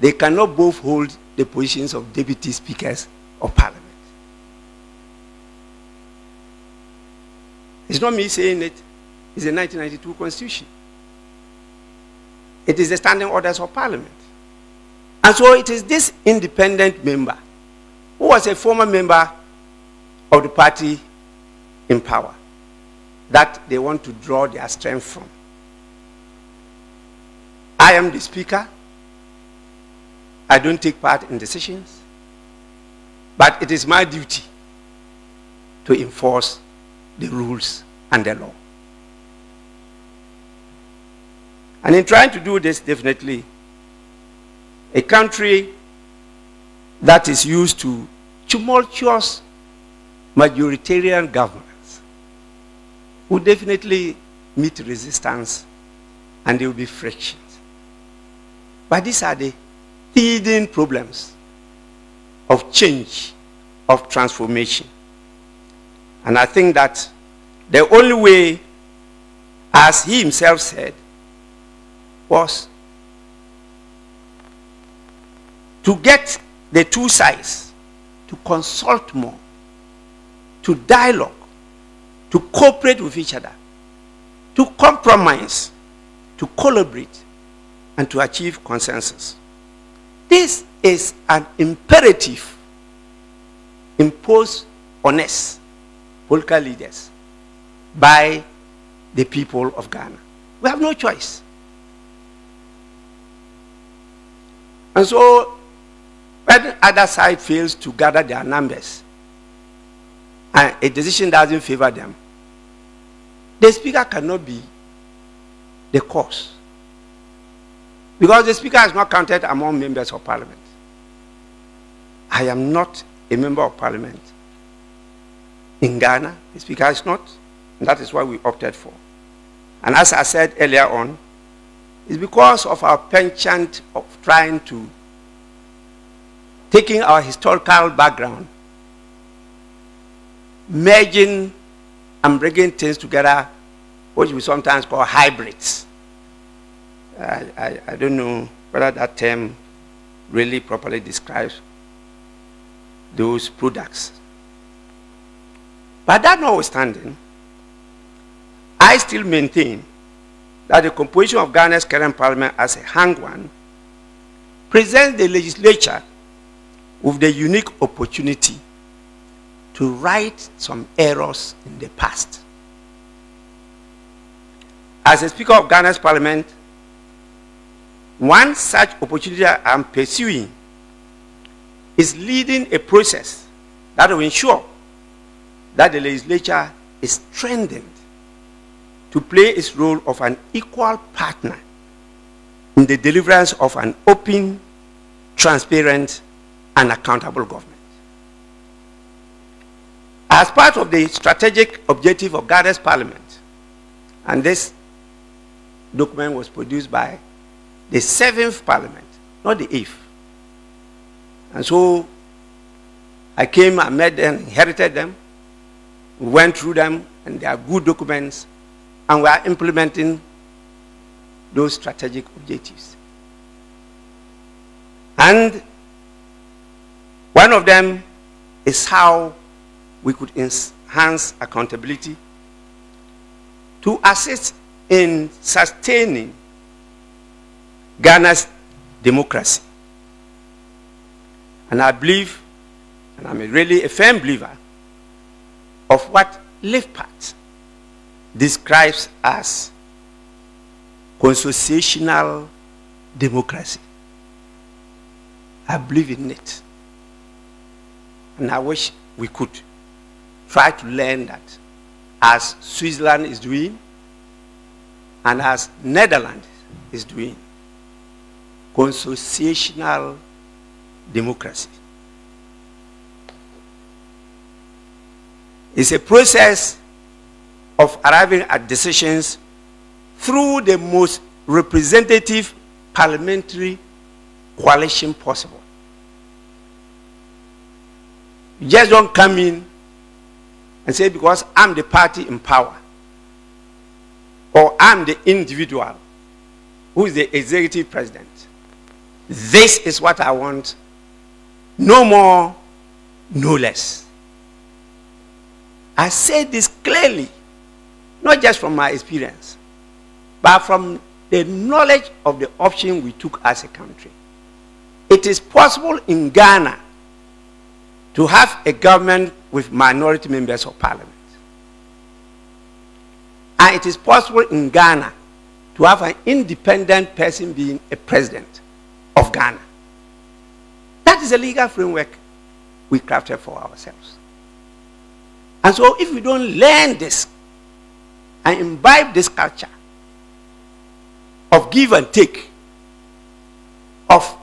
E: they cannot both hold the positions of deputy speakers of parliament. It's not me saying it, it's the 1992 Constitution. It is the standing orders of Parliament. And so it is this independent member who was a former member of the party in power that they want to draw their strength from. I am the speaker. I don't take part in decisions. But it is my duty to enforce the rules and the law. And in trying to do this, definitely, a country that is used to tumultuous majoritarian governments will definitely meet resistance and there will be frictions. But these are the hidden problems of change, of transformation. And I think that the only way, as he himself said, was to get the two sides to consult more, to dialogue, to cooperate with each other, to compromise, to collaborate, and to achieve consensus. This is an imperative imposed on us political leaders by the people of Ghana. We have no choice. And so, when the other side fails to gather their numbers, and a decision doesn't favor them, the speaker cannot be the cause. Because the speaker is not counted among members of parliament. I am not a member of parliament. In Ghana, the speaker is not. That is what we opted for. And as I said earlier on, it's because of our penchant of trying to taking our historical background, merging and bringing things together, which we sometimes call hybrids. I, I, I don't know whether that term really properly describes those products. But that notwithstanding, I still maintain that the composition of Ghana's current parliament as a hang one presents the legislature with the unique opportunity to right some errors in the past. As a Speaker of Ghana's Parliament, one such opportunity I'm pursuing is leading a process that will ensure that the legislature is strengthened to play its role of an equal partner in the deliverance of an open, transparent, and accountable government. As part of the strategic objective of Ghana's parliament, and this document was produced by the seventh parliament, not the eighth. And so I came and met them, inherited them, we went through them, and they are good documents, and we are implementing those strategic objectives. And one of them is how we could enhance accountability to assist in sustaining Ghana's democracy. And I believe, and I'm really a firm believer, of what Lijphart describes as consociational democracy. I believe in it. And I wish we could try to learn that as Switzerland is doing and as Netherlands is doing. Consociational democracy. It's a process of arriving at decisions through the most representative parliamentary coalition possible. You just don't come in and say, because I'm the party in power, or I'm the individual who is the executive president. This is what I want. No more, no less. I say this clearly, not just from my experience, but from the knowledge of the option we took as a country. It is possible in Ghana to have a government with minority members of parliament. And it is possible in Ghana to have an independent person being a president of Ghana. That is a legal framework we crafted for ourselves. And so if we don't learn this and imbibe this culture of give and take, of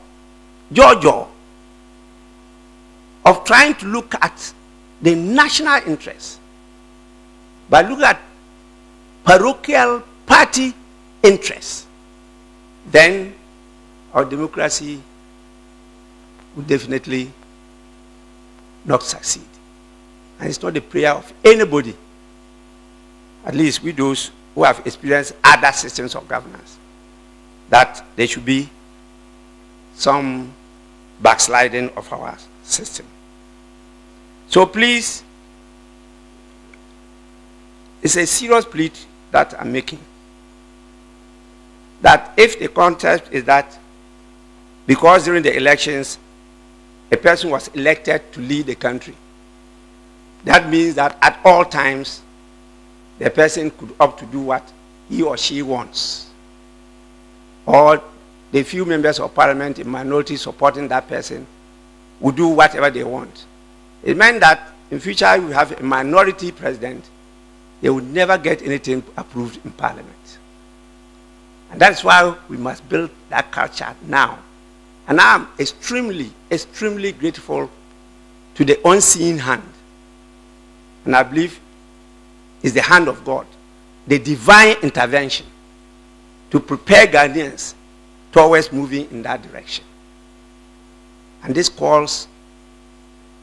E: Jojo, of trying to look at the national interest, but look at parochial party interests, then our democracy will definitely not succeed. And it's not the prayer of anybody, at least with those who have experienced other systems of governance, that there should be some backsliding of our system. So please, it's a serious plea that I'm making. That if the context is that because during the elections, a person was elected to lead the country, that means that at all times, the person could opt to do what he or she wants, or the few members of parliament in minority supporting that person will do whatever they want. It meant that in future we have a minority president, they would never get anything approved in parliament. And that's why we must build that culture now. And I'm extremely, extremely grateful to the unseen hand. And I believe it's the hand of God, the divine intervention to prepare Ghanaians towards moving in that direction. And this calls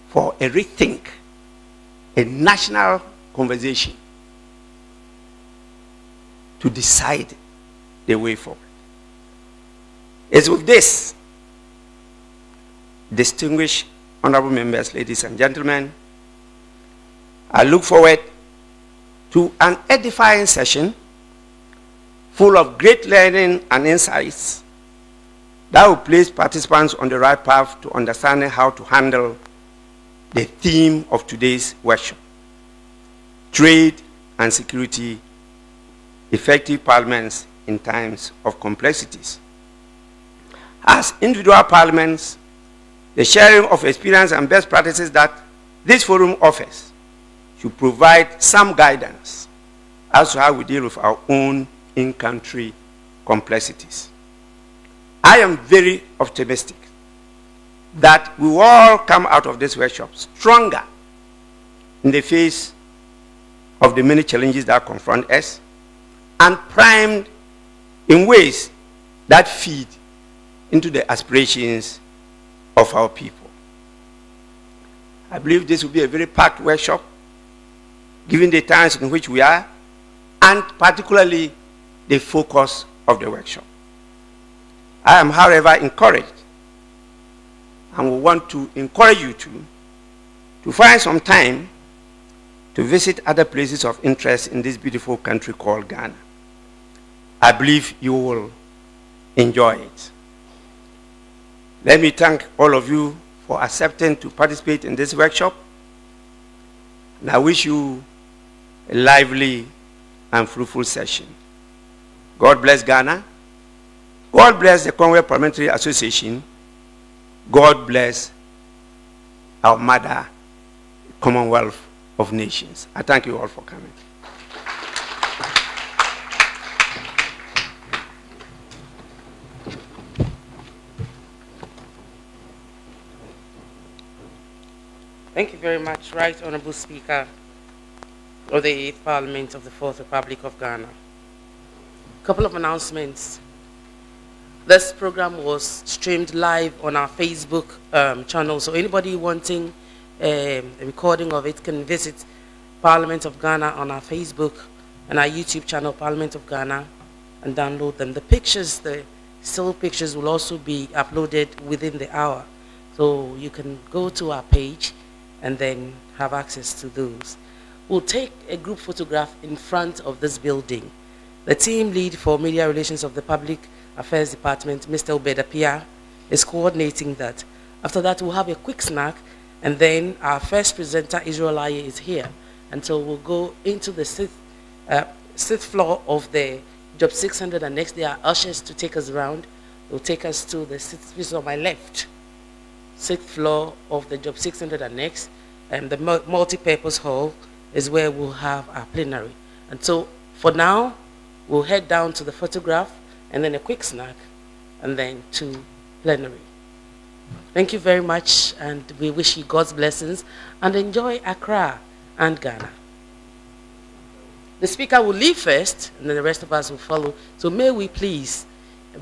E: for a rethink, a national conversation to decide the way forward. It's with this, distinguished honorable members, ladies and gentlemen, I look forward to an edifying session full of great learning and insights that will place participants on the right path to understanding how to handle the theme of today's workshop trade and security, effective parliaments in times of complexities. As individual parliaments, the sharing of experience and best practices that this forum offers should provide some guidance as to how we deal with our own in-country complexities. I am very optimistic that we will all come out of this workshop stronger in the face of the many challenges that confront us and primed in ways that feed into the aspirations of our people. I believe this will be a very packed workshop, given the times in which we are, and particularly the focus of the workshop. I am, however, encouraged and we want to encourage you to, to find some time to visit other places of interest in this beautiful country called Ghana. I believe you will enjoy it. Let me thank all of you for accepting to participate in this workshop. And I wish you a lively and fruitful session. God bless Ghana. God bless the Commonwealth Parliamentary Association. God bless our mother, Commonwealth of Nations. I thank you all for coming.
B: Thank you very much, Right Honorable Speaker of the 8th Parliament of the Fourth Republic of Ghana. A couple of announcements. This program was streamed live on our Facebook um, channel, so anybody wanting um, a recording of it can visit Parliament of Ghana on our Facebook and our YouTube channel, Parliament of Ghana, and download them. The pictures, the still pictures will also be uploaded within the hour. So you can go to our page and then have access to those. We'll take a group photograph in front of this building. The team lead for media relations of the Public Affairs Department, Mr. Obedapia, is coordinating that. After that, we'll have a quick snack, and then our first presenter, Israel Aye, is here. And so we'll go into the sixth, uh, sixth floor of the Job 600, and next there are ushers to take us around. They'll take us to the sixth, is on my left, sixth floor of the Job 600 and next, and the multi-purpose hall is where we'll have our plenary. And so for now, we'll head down to the photograph, and then a quick snack, and then to plenary. Thank you very much, and we wish you God's blessings, and enjoy Accra and Ghana. The speaker will leave first, and then the rest of us will follow. So may we please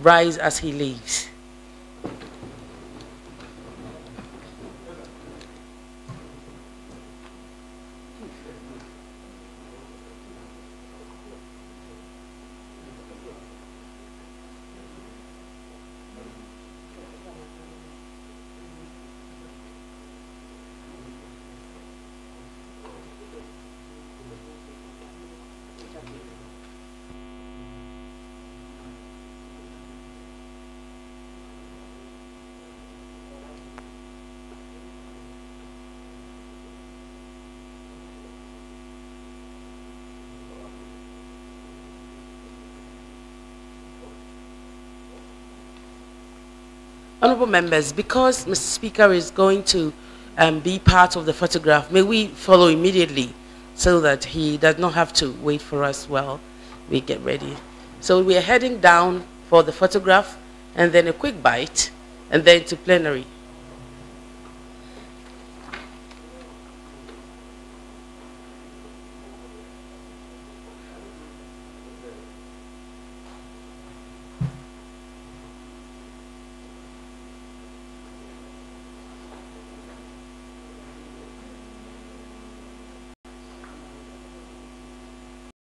B: rise as he leaves. Honorable members, because Mr. Speaker is going to um, be part of the photograph, may we follow immediately so that he does not have to wait for us while we get ready. So we are heading down for the photograph and then a quick bite and then to plenary.